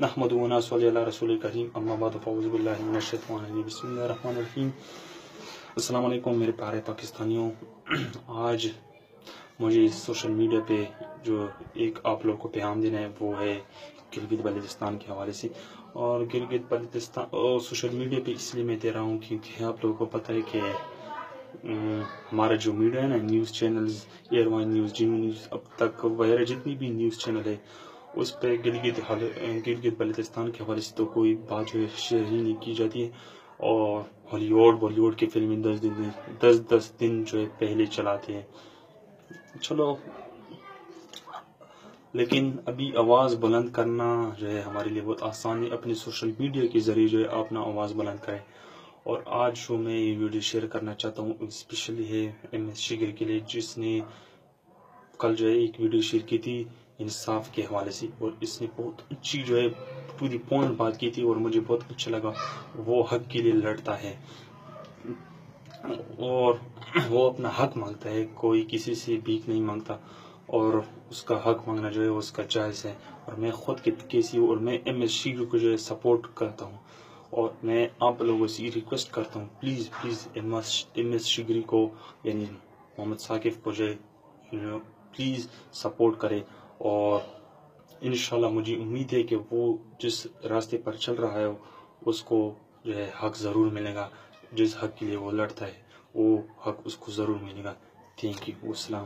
نحمد و صلی اللہ رسول کریم اما بعد فاؤز باللہ من الشیطان الرجیم بسم اللہ الرحمن الرحیم السلام علیکم میرے پیارے پاکستانیوں. آج مجھے سوشل میڈیا پہ جو ایک آپ لوگ کو پیغام دینا ہے، وہ ہے گلگت بلتستان کے حوالے سے. اور گلگت بلتستان اور سوشل میڈیا پہ اس لیے میں دے رہا ہوں کیونکہ آپ لوگوں کو پتہ ہے کہ ہمارا جو میڈیا ہے نا، نیوز چینلز، ایئر وائن نیوز جی نیوز، اب تک وغیرہ جتنی بھی نیوز چینل ہے اس پہ گلگت گلگت بلتستان کے حوالے سے تو کوئی بات جو ہے شیئر ہی نہیں کی جاتی ہے۔ اور ہالی ووڈ بالی ووڈ کے فلمیں دس دن دس دس دن جو ہے پہلے چلاتے ہیں۔ چلو۔ لیکن ابھی آواز بلند کرنا جو ہے ہمارے لیے بہت آسان ہے۔ اپنے سوشل میڈیا کے ذریعے جو ہے اپنا آواز بلند کرے اور آج جو میں یہ ویڈیو شیئر کرنا چاہتا ہوں، اسپیشلی ہے ایم ایس شگر کے لیے، جس نے کل جو ہے ایک ویڈیو شیئر کی تھی۔ انصاف کے حوالے سے اور اس نے بہت اچھی جو ہے پوری پوائنٹ بات کی تھی اور مجھے بہت اچھا لگا، وہ حق کے لیے لڑتا ہے۔ اور وہ اپنا حق مانگتا ہے، کوئی کسی سے بھیک نہیں مانگتا اور اس کا حق مانگنا جو ہے اس کا جائز ہے۔ اور میں خود کے کیسی اور میں ایم ایس شیگر کو جو ہے سپورٹ کرتا ہوں اور میں آپ لوگوں سے یہ ریکویسٹ کرتا ہوں please please M S Shigri کو یعنی محمد ثاقف کو جو ہے پلیز سپورٹ کرے۔ اور انشاءاللہ مجھے امید ہے کہ وہ جس راستے پر چل رہا ہے، اس کو جو ہے حق ضرور ملے گا۔ جس حق کے لیے وہ لڑتا ہے، وہ حق اس کو ضرور ملے گا۔ تھینک یو السلام